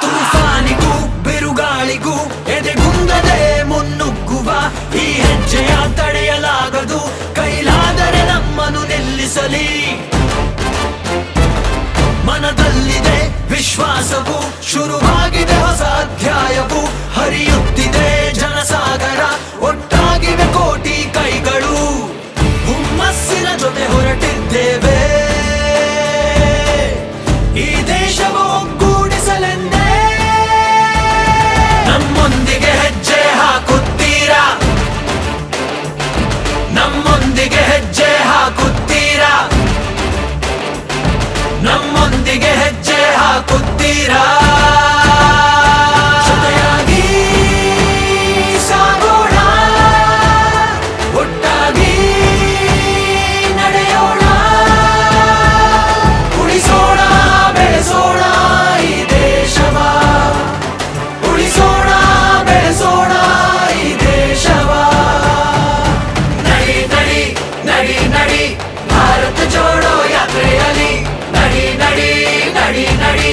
ತುಫಾನಿಗೂ ಬಿರುಗಾಳಿಗೂ ಎದೆಗುಂದದೆ ಮುನ್ನುಗ್ಗುವ ಈ ಹೆಜ್ಜೆಯ ತಡೆಯಲಾಗದು. ಕೈಲಾದರೆ ನಮ್ಮನ್ನು ನಿಲ್ಲಿಸಲಿ. ಮನದಲ್ಲಿದೆ ವಿಶ್ವಾಸವು ಶುರುವಾಗಿದೆ ಹೊಸ नड़ी भारत जोड़ो यात्रे अली नड़ी नड़ी नड़ी नड़ी